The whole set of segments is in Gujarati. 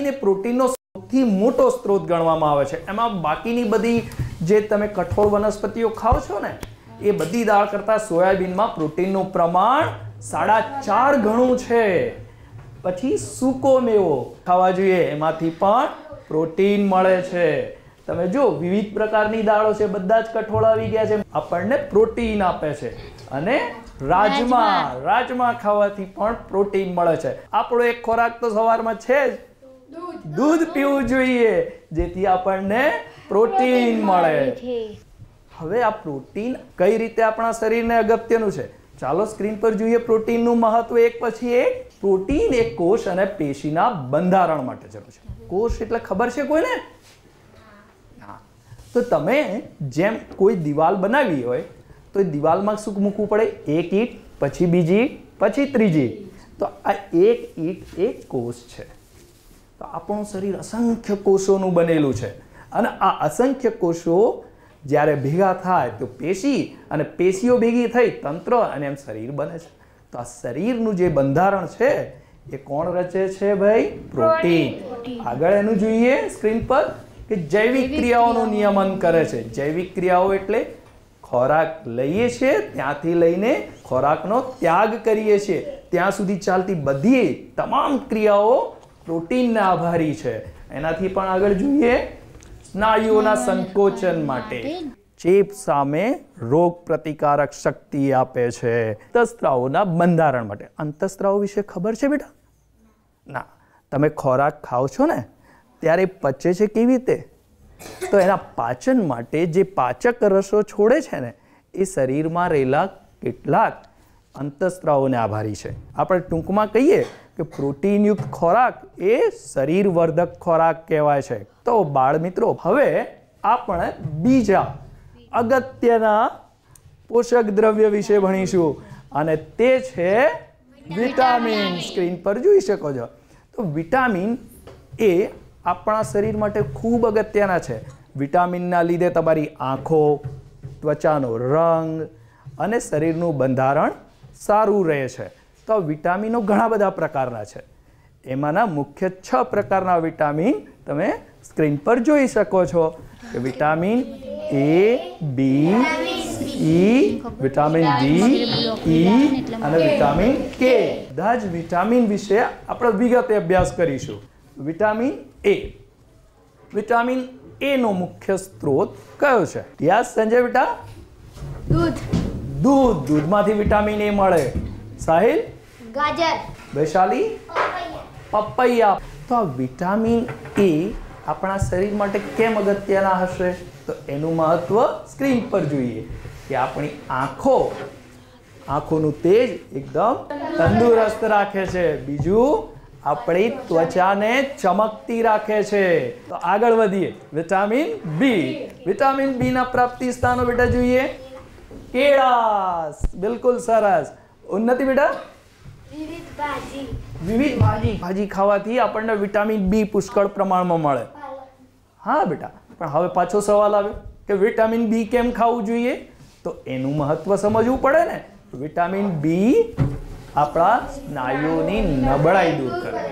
ને પ્રોટીનનો સૌથી મોટો સ્ત્રોત ગણવામાં આવે છે. એમાં બાકીની બધી જે તમે કઠોળ વનસ્પતિઓ ખાઓ છો ને એ બધી દાળ કરતાં સોયાબીનમાં પ્રોટીનનું પ્રમાણ સાડા ચાર ગણું છે. પછી સૂકો મેવો ખાવા જોઈએ એમાંથી પણ પ્રોટીન મળે છે. તમે જો વિવિધ પ્રકારની દાળો છે બધા જ કઠોળ આવી ગયા છે. આપણને પ્રોટીન આપે છે. અને રાજમા. રાજમા ખાવાથી પણ પ્રોટીન મળે છે. આપણો એક ખોરાક તો સવારમાં છે જ. દૂધ પીવું જોઈએ જેથી આપણને પ્રોટીન મળે. હવે આ પ્રોટીન કઈ રીતે આપણા શરીરને અગત્યનું છે? ચાલો સ્ક્રીન પર જોઈએ પ્રોટીનનું મહત્વ. એક પછી એક પ્રોટીન એક કોષ અને પેશીના બંધારણ માટે જરૂર છે. કોષ એટલે ખબર છે કોઈને? હા. તો તમે જેમ કોઈ દિવાલ બનાવી હોય તો એ દિવાલમાં શું મૂકવું પડે? એક ઈંટ પછી બીજી પછી ત્રીજી તો આ એક ઈંટ એક કોષ છે. તો આપણું શરીર અસંખ્ય કોષોનું બનેલું છે. અને આ અસંખ્ય કોષો જ્યારે ભેગા થાય તો પેશી અને પેશીઓ ભેગી થઈ તંત્ર અને એમ શરીર બને છે. તો આ શરીરનું જે બંધારણ છે એ કોણ રચે છે ભાઈ? પ્રોટીન. આગળ એનું જોઈએ સ્ક્રીન પર કે જૈવિક ક્રિયાઓનું નિયમન કરે છે. જૈવિક ક્રિયાઓ એટલે ખોરાક લઈએ છીએ ત્યાંથી લઈને ખોરાકનો ત્યાગ કરીએ છીએ. ત્યાં સુધી ચાલતી બધી તમામ ક્રિયાઓ પ્રોટીનને આભારી છે. એનાથી પણ આગળ જોઈએ સ્નાયુઓના સંકોચન માટે. ચેપ સામે રોગ પ્રતિકારક શક્તિ આપે છે. અંતસ્ત્રાવોના બંધારણ માટે. અંતસ્ત્રાવો વિશે ખબર છે બેટા? ના. તમે ખોરાક ખાઓ છો ને ત્યારે પચે છે કેવી રીતે? તો એના પાચન માટે જે પાચક રસો છોડે છે ને એ શરીરમાં રહેલા કેટલાક અંતસ્ત્રાવોને આભારી છે. આપણે ટૂંકમાં કહીએ કે પ્રોટીનયુક્ત ખોરાક એ શરીરવર્ધક ખોરાક કહેવાય છે. તો બાળ મિત્રો હવે આપણે બીજા અગત્યના પોષક દ્રવ્ય વિશે ભણીશું અને તે છે વિટામિન. સ્ક્રીન પર જોઈ શકો છો. તો વિટામિન એ આપણા શરીર માટે ખૂબ અગત્યના છે. વિટામિનના લીધે તમારી આંખો, ત્વચાનો રંગ અને શરીરનું બંધારણ સારું રહે છે. તો વિટામિનો ઘણા બધા પ્રકારના છે. એમાંના મુખ્ય છ પ્રકારના વિટામિન તમે સ્ક્રીન પર જોઈ શકો છો. કે vitamin A B E vitamin D E અને વિટામિન કે. બધા જ વિટામિન વિશે આપણે વિગતે અભ્યાસ કરીશું. Vitamin A. વિટામિન એ નો મુખ્ય સ્ત્રોત કયો છે? યાદ સંજય બેટા? દૂધ. દૂધ. દૂધમાંથી વિટામિન એ મળે. સાહિલ? ગાજર. વૈશાલી? પપૈયા. તો આ વિટામિન એ આપણા શરીર માટે કેમ અગત્યના હશે? તો એનું મહત્વ સ્ક્રીન પર જોઈએ. કે આપણી આંખો આંખોનું તેજ એકદમ તંદુરસ્ત રાખે છે. બીજું આપણી ત્વચાને ચમકતી રાખે છે. તો આગળ વધીએ. Vitamin B. વિટામિન બી ના પ્રાપ્તિ સ્થાનો બેટા જોઈએ. કેળા બિલકુલ સરસ. ઉન્નતિ બેટા? વિવિધ ભાજી. ભાજી. ખાવાથી આપણને વિટામિન બી પુષ્કળ પ્રમાણમાં મળે. હા બેટા પણ હવે પાછો સવાલ આવે કે વિટામિન બી કેમ ખાવું જોઈએ? તો એનું મહત્વ સમજવું પડે ને. વિટામિન બી આપણા સ્નાયુઓની નબળાઈ દૂર કરે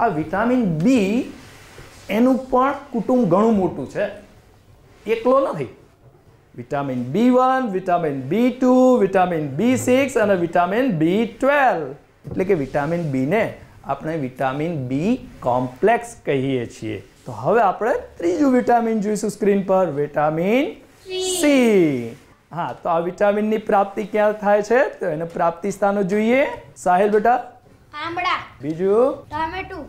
આ વિટામિન બી એનું પણ કુટુંબ ઘણું મોટું છે. એકલો નથી. Vitamin B one vitamin B two vitamin B six અને વિટામિન બી ટ્વેલ્વ એટલે કે વિટામિન બીને આપણે વિટામિન બી કોમ્પ્લેક્સ કહીએ છીએ. તો હવે આપણે ત્રીજું વિટામિન જોઈશું સ્ક્રીન પર વિટામિન સી હા તો આ વિટામિનની પ્રાપ્તિ ક્યાં થાય છે? તો એને પ્રાપ્તિ સ્થાનો જોઈએ. સાહેલ બેટા. આંબળા બીજું? ટામેટું.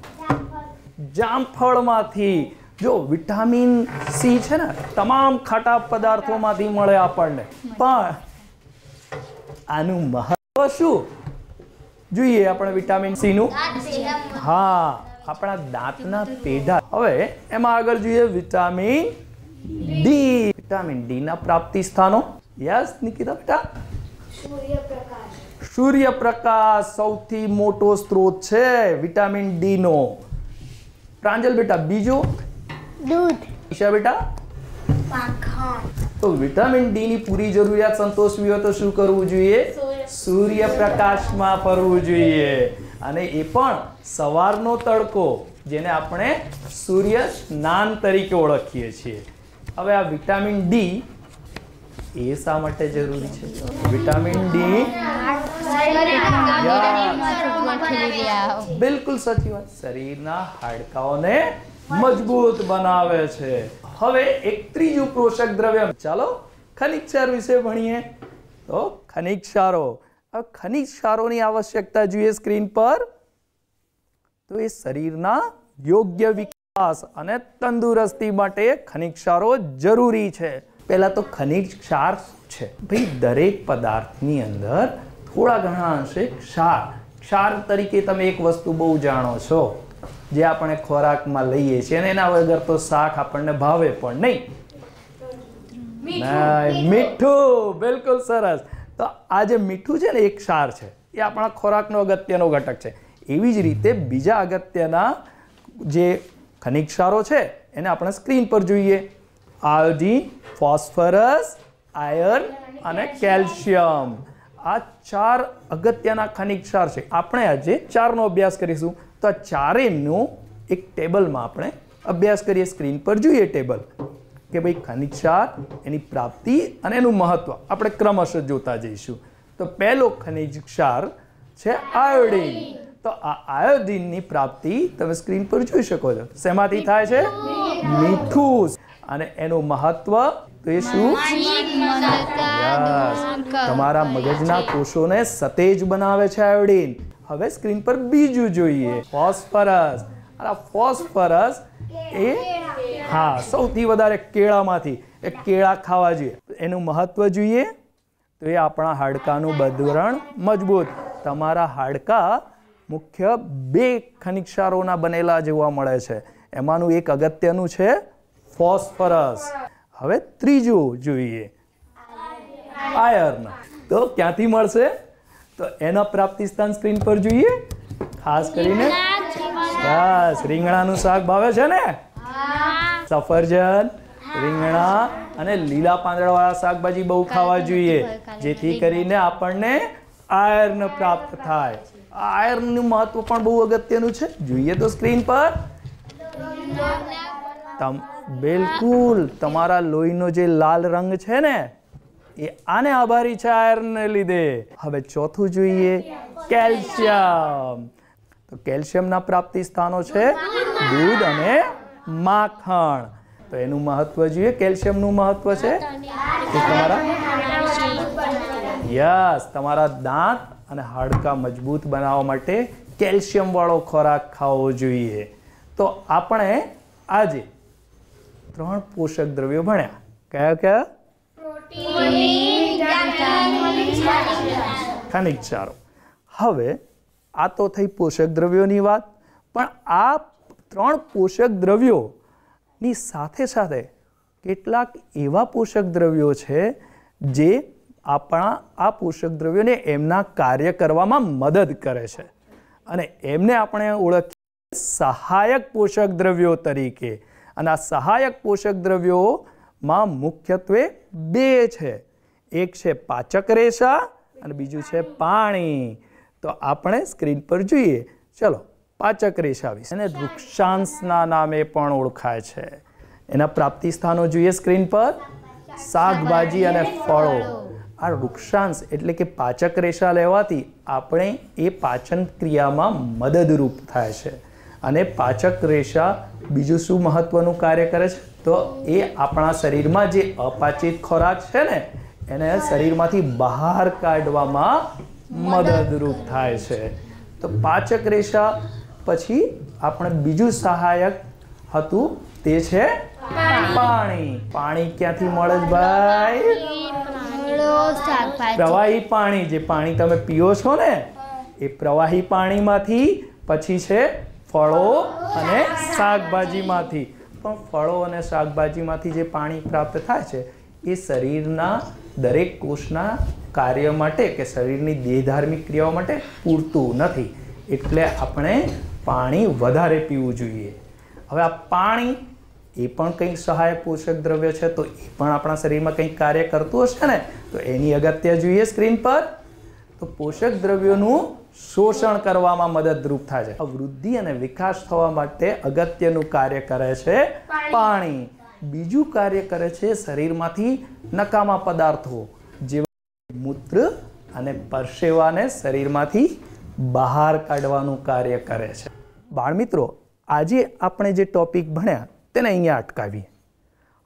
જામફળમાંથી. જો વિટામિન સી છે ને તમામ ખાટા પદાર્થોમાંથી મળે આપણને. પણ આનું મહત્વ શું? જોઈએ આપણે વિટામિન સી નું. હા આપણા દાંતના પેઢા. હવે એમાં આગળ જોઈએ વિટામિન ડી. વિટામિન ડી ના પ્રાપ્તિ સ્થાનો. યસ નિકિતા બેટા. સૂર્યપ્રકાશ. સૂર્યપ્રકાશ સૌથી મોટો સ્ત્રોત છે વિટામિન ડી નો. પ્રાંજલ બેટા બીજો દૂધ. ઈશા બેટા? માખણ તો વિટામિન ડી ની પૂરી જરૂરિયાત સંતોષવી હોય તો શું કરવું જોઈએ? સૂર્યપ્રકાશમાં ફરવું જોઈએ. અને એ પણ સવારનો તડકો જેને આપણે સૂર્ય સ્નાન તરીકે ઓળખીએ છીએ. હવે આ વિટામિન ડી એ શા માટે જરૂરી છે? વિટામિન ડી બિલકુલ સાચી વાત. શરીરના હાડકાઓને મજબૂત બનાવે છે. હવે એક ત્રીજું પોષક દ્રવ્ય. ચાલો ખનિજ ક્ષાર વિશે ભણીએ. તો ખનિજ ક્ષારો હવે ખનિજ ક્ષારોની આવશ્યકતા જોઈએ સ્ક્રીન પર. તો એ શરીરના યોગ્ય વિકાસ અને તંદુરસ્તી માટે ખનિજ ક્ષારો જરૂરી છે. પહેલા તો ખનિજ ક્ષાર છે? ભાઈ, દરેક પદાર્થની અંદર થોડા ઘણા અંશે ક્ષાર. ક્ષાર તરીકે તમે એક વસ્તુ બહુ જાણો છો. જે આપણે ખોરાકમાં લઈએ છીએ અને એના વગર તો શાક આપણને ભાવે પણ નહીં. મીઠું. બિલકુલ સરસ. તો આ જે મીઠું છે ને એક ક્ષાર છે એ આપણા ખોરાકનો અગત્યનો ઘટક છે. એવી જ રીતે બીજા અગત્યના જે ખનિજ ક્ષારો છે એને આપણે સ્ક્રીન પર જોઈએ. આયોડીન ફોસ્ફરસ આયર્ન અને કેલ્શિયમ. આ ચાર અગત્યના ખનિજ ક્ષાર છે. આપણે આજે ચારનો અભ્યાસ કરીશું. તો આ ચારેયનો એક ટેબલમાં આપણે અભ્યાસ કરીએ સ્ક્રીન પર જોઈએ ટેબલ કે ભાઈ ખનિજ ક્ષાર એની પ્રાપ્તિ અને એનું મહત્વ. આપણે ક્રમશઃ જોતા જઈશું. તો પહેલો ખનિજ ક્ષાર છે આયોડીન. તો આ આયોડીનની પ્રાપ્તિ તમે સ્ક્રીન પર જોઈ શકો છો. શેમાંથી થાય છે? મીઠું. અને એનું મહત્વ તો એ શું. તમારા મગજના કોષોને સતેજ બનાવે છે આયોડીન. હવે સ્ક્રીન પર બીજું જોઈએ. ફોસ્ફરસ. આ ફોસ્ફરસ એ હા, સૌથી વધારે કેળામાંથી. એ કેળા ખાવા જોઈએ. એનું મહત્વ જોઈએ તો એ આપણા હાડકાનું બંધારણ મજબૂત. તમારા હાડકા મુખ્ય બે ખનિક્ષારોના બનેલા જોવા મળે છે. એમાંનું એક અગત્યનું છે ફોસ્ફરસ. હવે ત્રીજું જોઈએ. આયર્ન. તો ક્યાંથી મળશે? તો એના પ્રાપ્તિ સ્થાન સ્ક્રીન પર જોઈએ. ખાસ કરીને બસ રીંગણાનું શાક ભાવે છે ને? સફરજન રીંગણા અને લીલા પાંદડાવાળા શાકભાજી બહુ ખાવા જોઈએ. જેથી કરીને આપણને આયર્ન પ્રાપ્ત થાય. આયર્નનું મહત્વ પણ બહુ અગત્યનું છે. જોઈએ તો સ્ક્રીન પર. તમ બિલકુલ તમારા લોહીનો જે લાલ રંગ છે ને એ આને આભારી છે આયર્નને લીધે. હવે ચોથું જોઈએ કેલ્શિયમ. તો કેલ્શિયમના પ્રાપ્તિ સ્થાનો છે દૂધ અને માખણ. તો એનું મહત્વ જોઈએ, કેલ્શિયમનું મહત્વ છે? તમારા? યસ, તમારા દાંત અને હાડકાં મજબૂત બનાવવા માટે કેલ્શિયમવાળો ખોરાક ખાવો જોઈએ. તો આપણે આજે ત્રણ પોષક દ્રવ્યો ભણ્યા. કયા કયા? ખનિજ ચારો. હવે આ તો થઈ પોષક દ્રવ્યોની વાત, પણ આ ત્રણ પોષક દ્રવ્યોની સાથે સાથે કેટલાક એવા પોષક દ્રવ્યો છે જે આપણા આ પોષક દ્રવ્યોને એમના કાર્ય કરવામાં મદદ કરે છે. અને એમને આપણે ઓળખીએ સહાયક પોષક દ્રવ્યો તરીકે. અને આ સહાયક પોષક દ્રવ્યોમાં મુખ્યત્વે બે છે. એક છે પાચક રેશા અને બીજું છે પાણી. તો આપણે સ્ક્રીન પર જોઈએ. ચલો, પાચક રેશા વિશે. અને વૃક્ષાંશના નામે પણ ઓળખાય છે. એના પ્રાપ્તિ સ્થાનો જોઈએ સ્ક્રીન પર. શાકભાજી અને ફળો. આ વૃક્ષાંશ એટલે કે પાચક રેશા લેવાથી આપણે એ પાચન ક્રિયામાં મદદરૂપ થાય છે. અને પાચક રેશા બીજું શું મહત્વનું કાર્ય કરે છે? તો એ આપણા શરીરમાં જે અપાચિત ખોરાક છે ને એને શરીરમાંથી બહાર કાઢવામાં મદદરૂપ થાય છે. તો પાચક રેશા પછી આપણે બીજું સહાયક હતું તે છે પાણી. પાણી. ક્યાંથી મળે છે ભાઈ? પ્રવાહી પાણી જે પાણી તમે પીઓ છો ને એ પ્રવાહી પાણીમાંથી પછી છે ફળો અને શાકભાજીમાંથી. પણ ફળો અને શાકભાજીમાંથી જે પાણી પ્રાપ્ત થાય છે, એ શરીરના દરેક કોષના કાર્ય માટે કે શરીરની દેહધાર્મિક ક્રિયાઓ માટે પૂરતું નથી. એટલે આપણે પાણી વધારે પીવું જોઈએ. હવે આ પાણી એ પણ કંઈક સહાયક પોષક દ્રવ્ય છે, તો એ પણ આપણા શરીરમાં કંઈક કાર્ય કરતું હશે ને, તો એની અગત્ય જોઈએ સ્ક્રીન પર. તો પોષક દ્રવ્યોનું શોષણ કરવામાં મદદરૂપ થાય છે. વૃદ્ધિ અને વિકાસ થવા માટે અગત્યનું કાર્ય કરે છે પાણી. બીજું કાર્ય કરે છે શરીરમાંથી નકામા પદાર્થો જેવા મૂત્ર અને પરસેવાને શરીરમાંથી બહાર કાઢવાનું કાર્ય કરે છે. બાળમિત્રો આજે આપણે જે ટોપિક ભણ્યા તેને અહીંયા અટકાવીએ.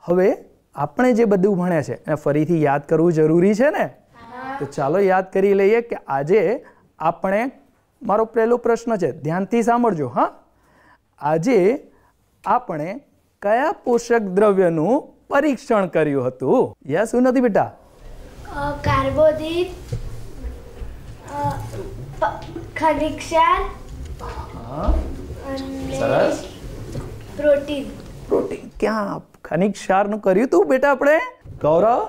હવે આપણે જે બધું ભણ્યા છે એને ફરીથી યાદ કરવું જરૂરી છે ને? તો ચાલો યાદ કરી લઈએ કે આજે આપણે મારો પહેલો પ્રશ્ન છે ધ્યાનથી સાંભળજો હા? આજે આપણે કયા પોષક દ્રવ્યનું પરીક્ષણ કર્યું હતું? યસ શું નથી બેટા? કાર્બોદિત ખનિજ ક્ષાર સરસ. પ્રોટીન. પ્રોટીન. ક્યાં ખનિજ ક્ષારનું કર્યું હતું બેટા આપણે? ગૌરવ?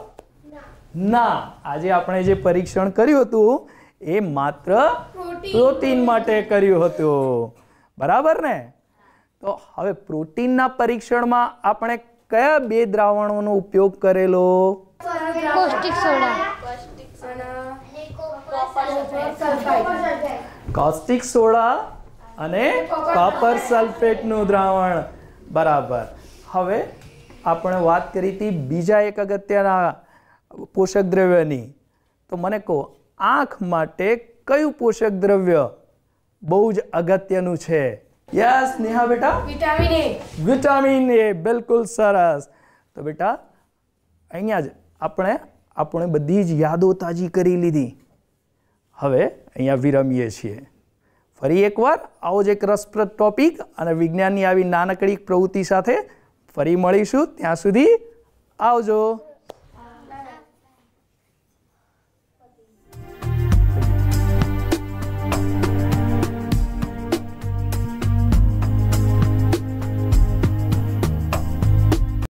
ના. આજે આપણે જે પરીક્ષણ કર્યું હતું એ માત્ર પ્રોટીન માટે. કર્યું હતું. બરાબર ને? તો હવે પ્રોટીનના પરીક્ષણમાં આપણે કયા બે દ્રાવણોનો ઉપયોગ કરેલો? કોસ્ટિક સોડા કોસ્ટિક સોડા અને કોપર સલ્ફેટનું દ્રાવણ. બરાબર. હવે આપણે વાત કરી હતી બીજા એક અગત્યના પોષક દ્રવ્યની. તો મને કહો આંખ માટે કયું પોષક દ્રવ્ય બહુ જ અગત્યનું છે? યસ નેહા બેટા. Vitamin A. વિટામિન એ બિલકુલ સરસ. તો બેટા અહીંયા જ આપણે આપણે બધી જ યાદો તાજી કરી લીધી. હવે અહીંયા વિરમીએ છીએ. ફરી એકવાર આવો જ એક રસપ્રદ ટોપિક અને વિજ્ઞાનની આવી નાનકડી પ્રવૃત્તિ સાથે ફરી મળીશું. ત્યાં સુધી આવજો.